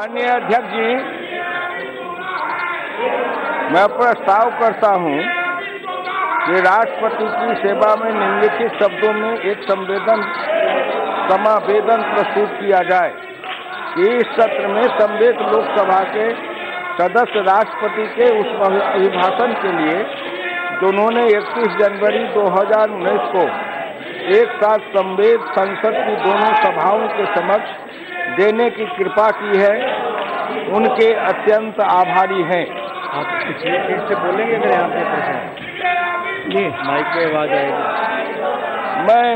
माननीय अध्यक्ष जी, मैं प्रस्ताव करता हूँ कि राष्ट्रपति की सेवा में निम्नलिखित शब्दों में एक संवेदन, समावेदन प्रस्तुत किया जाए कि इस सत्र में संवेद लोकसभा के सदस्य राष्ट्रपति के उस अभिभाषण के लिए जो उन्होंने 31 जनवरी 2019 को एक साथ संवेद संसद की दोनों सभाओं के समक्ष देने की कृपा की है उनके अत्यंत आभारी हैं। आप पिछले से बोलेंगे मेरे यहाँ पे प्रश्न? जी। माइक पे आवाज़ आएगी। मैं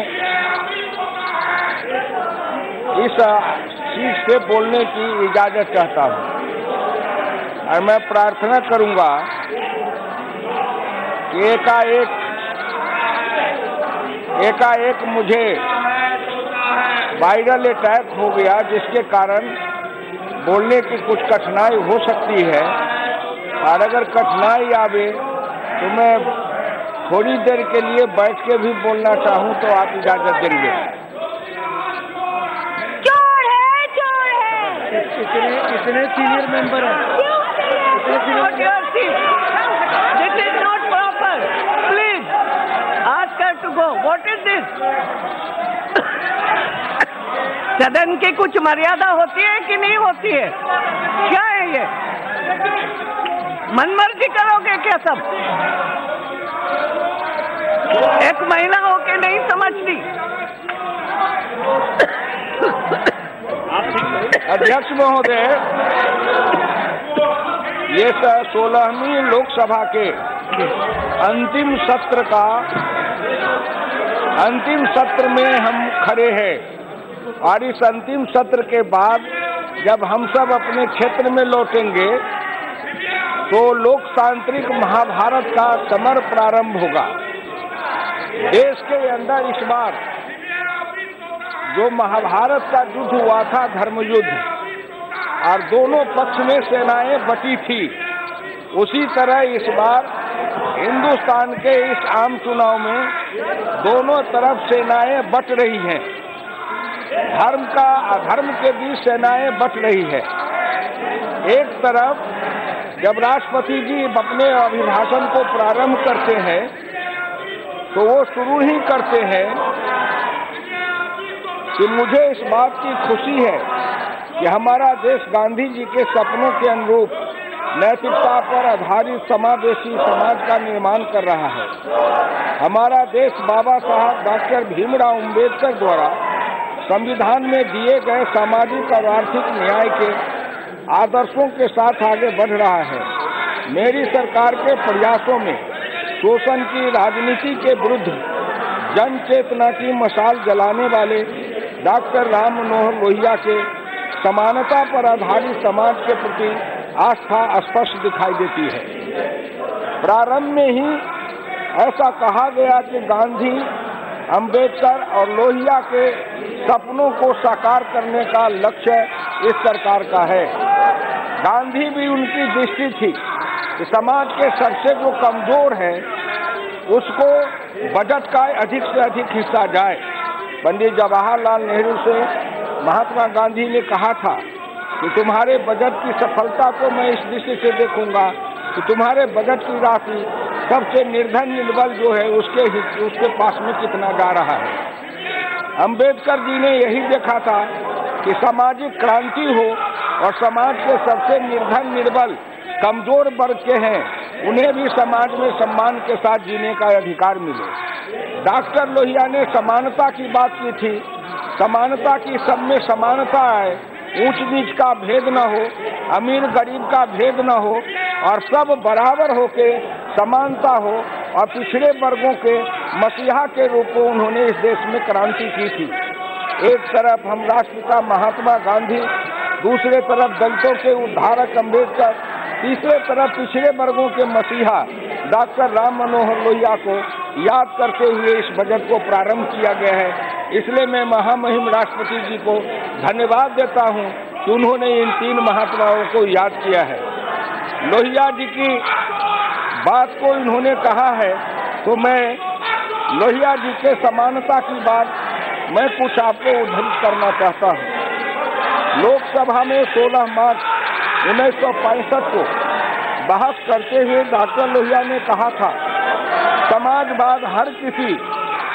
इस चीज़ से बोलने की इजाज़त चाहता हूँ और मैं प्रार्थना करूँगा कि एकाएक एकाएक मुझे वायरल अटैक हो गया जिसके कारण बोलने की कुछ कठिनाई हो सकती है और अगर कठिनाई आवे तो मैं थोड़ी देर के लिए बैठ के भी बोलना चाहूँ तो आप इजाज़त देंगे चोर है चोर है इतने इतने सीनियर मेंबर हैं seat. This is not proper. Please ask her to go. What is this? सदन की कुछ मर्यादा होती है कि नहीं होती है? क्या है ये? मनमर्जी करोगे क्या सब? एक महिला होके नहीं समझती। अध्यक्ष महोदय, ये सोलहवीं लोकसभा के अंतिम सत्र का, अंतिम सत्र में हम खड़े हैं। और इस अंतिम सत्र के बाद जब हम सब अपने क्षेत्र में लौटेंगे तो लोकतांत्रिक महाभारत का समर प्रारंभ होगा। देश के अंदर इस बार जो महाभारत का युद्ध हुआ था धर्म युद्ध और दोनों पक्ष में सेनाएँ बटी थी, उसी तरह इस बार हिंदुस्तान के इस आम चुनाव में दोनों तरफ़ सेनाएँ बट रही हैं। धर्म का, अधर्म के बीच सेनाएँ बट रही है। एक तरफ़ जब राष्ट्रपति जी अपने अभिभाषण को प्रारंभ करते हैं तो वो शुरू ही करते हैं कि मुझे इस बात की खुशी है कि हमारा देश गांधी जी के सपनों के अनुरूप नैतिकता पर आधारित समावेशी समाज का निर्माण कर रहा है। हमारा देश बाबा साहब डॉक्टर भीमराव अंबेडकर द्वारा संविधान में दिए गए सामाजिक और आर्थिक न्याय के आदर्शों के साथ आगे बढ़ रहा है। मेरी सरकार के प्रयासों में शोषण की राजनीति के विरुद्ध जन चेतना की मशाल जलाने वाले डॉक्टर राम मनोहर लोहिया के समानता पर आधारित समाज के प्रति आस्था स्पष्ट दिखाई देती है। प्रारंभ में ही ऐसा कहा गया कि गांधी अंबेडकर और लोहिया के सपनों को साकार करने का लक्ष्य इस सरकार का है। गांधी भी उनकी दृष्टि थी कि समाज के सबसे जो कमज़ोर हैं, उसको बजट का अधिक से अधिक हिस्सा जाए। पंडित जवाहरलाल नेहरू से महात्मा गांधी ने कहा था कि तुम्हारे बजट की सफलता को मैं इस दृष्टि से देखूँगा कि तुम्हारे बजट की राशि सबसे निर्धन निर्बल जो है उसके उसके पास में कितना जा रहा है। अंबेडकर जी ने यही देखा था कि सामाजिक क्रांति हो और समाज के सबसे निर्धन निर्बल कमज़ोर वर्ग के हैं, उन्हें भी समाज में सम्मान के साथ जीने का अधिकार मिले। डॉक्टर लोहिया ने समानता की बात की थी। समानता की सब में समानता आए, ऊंच नीच का भेद न हो, अमीर गरीब का भेद न हो, और सब बराबर होके समानता हो और पिछड़े वर्गों के मसीहा के रूप में उन्होंने इस देश में क्रांति की थी। एक तरफ़ हम राष्ट्रपिता महात्मा गांधी, दूसरे तरफ़ दलितों के उद्धारक अंबेडकर तीसरे तरफ़ पिछड़े वर्गों के मसीहा डॉक्टर राम मनोहर लोहिया को याद करते हुए इस बजट को प्रारंभ किया गया है। इसलिए मैं महामहिम राष्ट्रपति जी को धन्यवाद देता हूँ कि उन्होंने इन तीन महात्माओं को याद किया है। लोहिया जी की बात को इन्होंने कहा है तो मैं लोहिया जी के समानता की बात मैं कुछ आपको उद्धृत करना चाहता हूँ। लोकसभा में 16 मार्च उन्नीस सौ पैंसठ को बहस करते हुए डॉक्टर लोहिया ने कहा था, समाजवाद हर किसी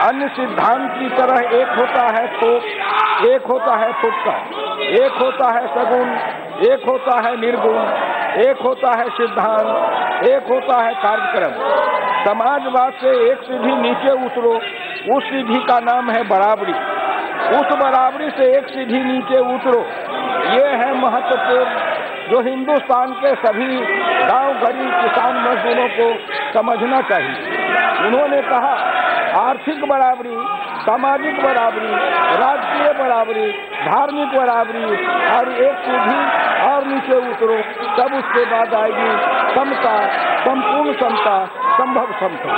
अन्य सिद्धांत की तरह एक होता है तो एक होता है तुक्का, एक होता है सगुण, एक होता है निर्गुण एक होता है सिद्धांत, एक होता है कार्यक्रम। समाजवाद से एक सीढ़ी नीचे उतरो, उस सीढ़ी का नाम है बराबरी। उस बराबरी से एक सीढ़ी नीचे उतरो। ये है महत्वपूर्ण। जो हिंदुस्तान के सभी गाँव, गरीब, किसान मजदूरों को समझना चाहिए। उन्होंने कहा, आर्थिक बराबरी, सामाजिक बराबरी, राजकीय बराबरी, धार्मिक बराबरी और एक सीढ़ी नीचे उतरो, तब उसके बाद आएगी समता, संपूर्ण समता, संभव समता।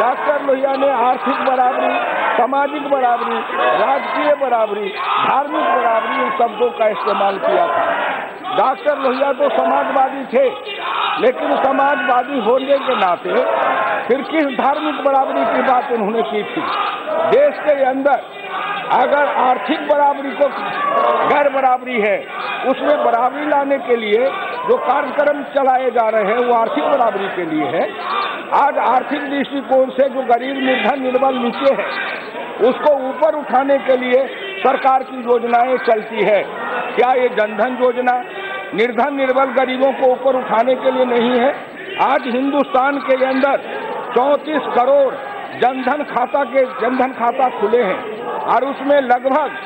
डॉक्टर लोहिया ने आर्थिक बराबरी, सामाजिक बराबरी, राजकीय बराबरी, धार्मिक बराबरी, इन शब्दों का इस्तेमाल किया था। डॉक्टर लोहिया तो समाजवादी थे, लेकिन समाजवादी होने के नाते फिर किस धार्मिक बराबरी की बात उन्होंने की थी? देश के अंदर अगर आर्थिक बराबरी को गैर बराबरी है, उसमें बराबरी लाने के लिए जो कार्यक्रम चलाए जा रहे हैं, वो आर्थिक बराबरी के लिए है। आज आर्थिक दृष्टिकोण से जो गरीब, निर्धन, निर्बल नीचे है, उसको ऊपर उठाने के लिए सरकार की योजनाएँ चलती है। क्या ये जनधन योजना निर्धन, निर्बल गरीबों को ऊपर उठाने के लिए नहीं है? आज हिंदुस्तान के अंदर चौंतीस करोड़ जनधन खाता के, जनधन खाता खुले हैं। और उसमें लगभग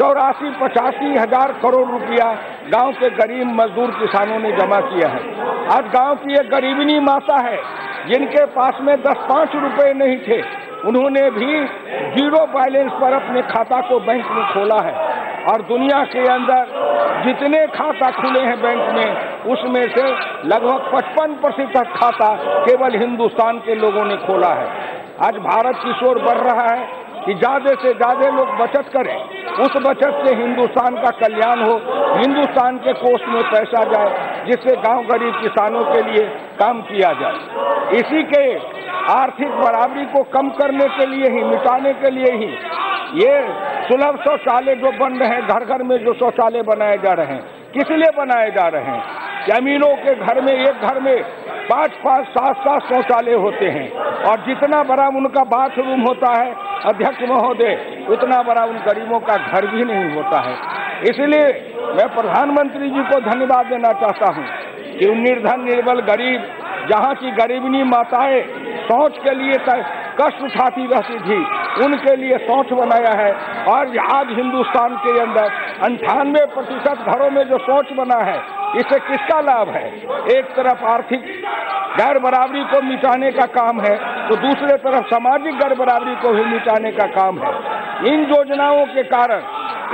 चौरासी, पचासी हज़ार करोड़ रुपया गाँव के गरीब मजदूर किसानों ने जमा किया है। आज गाँव की एक गरीबनी माता है, जिनके पास में दस पाँच रुपए नहीं थे, उन्होंने भी ज़ीरो बैलेंस पर अपने खाता को बैंक में खोला है। और दुनिया के अंदर जितने खाता खुले हैं बैंक में, उसमें से लगभग पचपन प्रतिशत खाता केवल हिंदुस्तान के लोगों ने खोला है। आज भारत की शोर बढ़ रहा है कि ज़्यादा से ज़्यादा लोग बचत करें। उस बचत से हिंदुस्तान का कल्याण हो। हिंदुस्तान के कोष में पैसा जाए, जिससे गाँव गरीब किसानों के लिए काम किया जाए। इसी के आर्थिक बराबरी को कम करने के लिए ही, मिटाने के लिए ही, ये सुलभ शौचालय जो बन रहे हैं घर घर में जो शौचालय बनाए जा रहे हैं, किस लिए बनाए जा रहे हैं? जमीनों के घर में, एक घर में पाँच पाँच सात सात शौचालय होते हैं। और जितना बड़ा उनका बाथरूम होता है, अध्यक्ष महोदय, उतना बड़ा उन गरीबों का घर भी नहीं होता है। इसलिए मैं प्रधानमंत्री जी को धन्यवाद देना चाहता हूँ कि निर्धन, निर्बल गरीब, जहाँ की गरीबनी माताएँ सोच के लिए कष्ट उठाती रहती थी, उनके लिए सोच बनाया है। और आज हिंदुस्तान के अंदर अंठानवे प्रतिशत घरों में जो सोच बना है, इससे किसका लाभ है? एक तरफ़ आर्थिक गैर बराबरी को मिटाने का काम है तो दूसरे तरफ़ सामाजिक गैर बराबरी को भी मिटाने का काम है। इन योजनाओं के कारण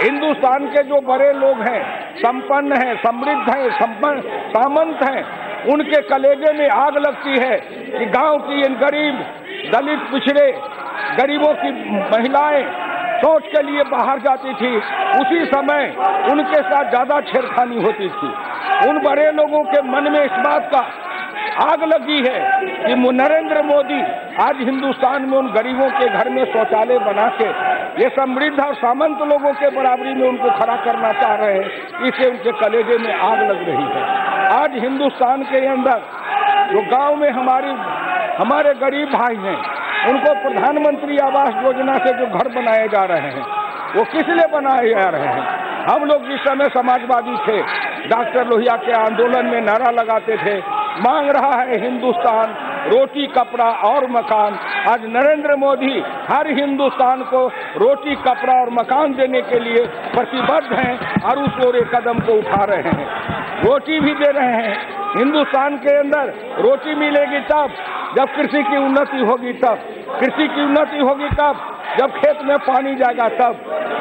हिंदुस्तान के जो बड़े लोग हैं, संपन्न हैं, समृद्ध हैं, संपन्न, सामंत हैं, उनके कलेजे में आग लगती है कि गाँव की इन गरीब, दलित, पिछड़े, गरीबों की महिलाएँ सोच के लिए बाहर जाती थी, उसी समय उनके साथ ज़्यादा छेड़खानी होती थी। उन बड़े लोगों के मन में इस बात का आग लगी है कि नरेंद्र मोदी आज हिंदुस्तान में उन गरीबों के घर में शौचालय बना के, ये समृद्ध और सामंत लोगों के बराबरी में उनको खड़ा करना चाह रहे हैं इसे उनके कलेजे में आग लग रही है। आज हिंदुस्तान के अंदर जो गाँव में हमारी, हमारे गरीब भाई हैं, उनको प्रधानमंत्री आवास योजना से जो घर बनाए जा रहे हैं, वो किस लिए बनाए जा रहे हैं? हम लोग जिस समय समाजवादी थे, डॉक्टर लोहिया के आंदोलन में नारा लगाते थे मांग रहा है हिंदुस्तान, रोटी, कपड़ा और मकान। आज नरेंद्र मोदी हर हिंदुस्तान को रोटी, कपड़ा और मकान देने के लिए प्रतिबद्ध हैं और उस ओर कदम को उठा रहे हैं। रोटी भी दे रहे हैं। हिंदुस्तान के अंदर रोटी मिलेगी तब, जब कृषि की उन्नति होगी तब। कृषि की उन्नति होगी तब, जब खेत में पानी जाएगा तब।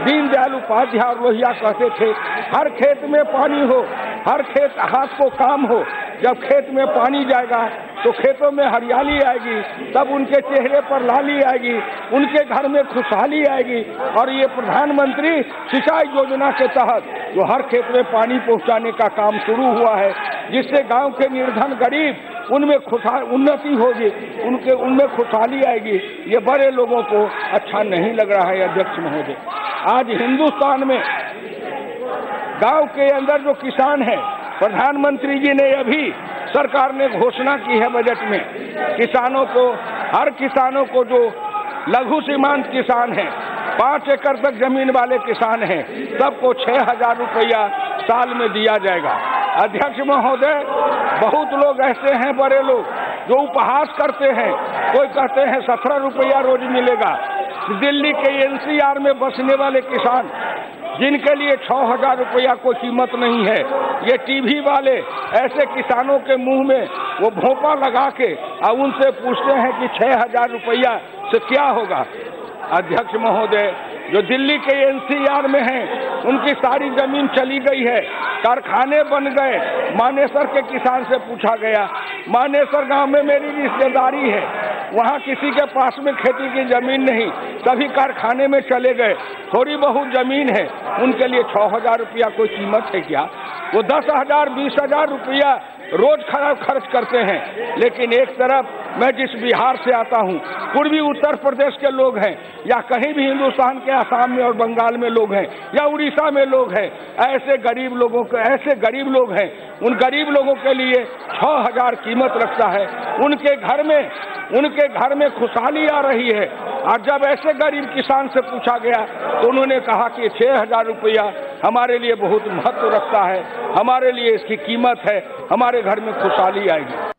दीनदयाल उपाध्याय और लोहिया कहते थे, हर खेत में पानी हो, हर खेत हाथ को काम हो जब खेत में पानी जाएगा तो खेतों में हरियाली आएगी, तब उनके चेहरे पर लाली आएगी, उनके घर में खुशहाली आएगी। और ये प्रधानमंत्री सिंचाई योजना के तहत जो हर खेत में पानी पहुँचाने का काम शुरू हुआ है, जिससे गाँव के निर्धन गरीब उनमें खुशहाल, उन्नति होगी, उनके, उनमें खुशहाली आएगी। ये बड़े लोगों को अच्छा नहीं लग रहा है, अध्यक्ष महोदय। आज हिंदुस्तान में गाँव के अंदर जो किसान है प्रधानमंत्री जी ने अभी सरकार ने घोषणा की है बजट में, किसानों को, हर किसानों को जो लघु सीमांत किसान हैं, पाँच एकड़ तक ज़मीन वाले किसान हैं, सबको छह हज़ार रुपया साल में दिया जाएगा। अध्यक्ष महोदय, बहुत लोग ऐसे हैं, बड़े लोग, जो उपहास करते हैं, कोई कहते हैं सत्रह रुपया रोज मिलेगा। दिल्ली के एनसीआर में बसने वाले किसान जिनके लिए छह हज़ार रुपया कोई कीमत नहीं है, ये टीवी वाले ऐसे किसानों के मुँह में वो भोपा लगा के और उनसे पूछते हैं कि छह हज़ार रुपया से क्या होगा। अध्यक्ष महोदय, जो दिल्ली के एनसीआर में हैं, उनकी सारी ज़मीन चली गई है, कारखाने बन गए, मानेसर के किसान से पूछा गया मानेसर गाँव में मेरी रिश्तेदारी है। वहाँ किसी के पास में खेती की ज़मीन नहीं। सभी कारखाने में चले गए। थोड़ी बहुत ज़मीन है। उनके लिए छह हज़ार रुपया कोई कीमत है क्या? वो दस हज़ार, बीस हज़ार रुपया रोज खराब खर्च करते हैं। लेकिन एक तरफ़ मैं जिस बिहार से आता हूँ, पूर्वी उत्तर प्रदेश के लोग हैं, या कहीं भी हिंदुस्तान के आसाम में और बंगाल में लोग हैं, या उड़ीसा में लोग हैं, ऐसे गरीब लोगों के ऐसे गरीब लोग हैं, उन गरीब लोगों के लिए छह हज़ार कीमत रखता है। उनके घर में उनके घर में खुशहाली आ रही है। और जब ऐसे गरीब किसान से पूछा गया तो उन्होंने कहा कि छह हज़ार रुपया हमारे लिए बहुत महत्व रखता है। हमारे लिए इसकी कीमत है। हमारे घर में खुशहाली आएगी।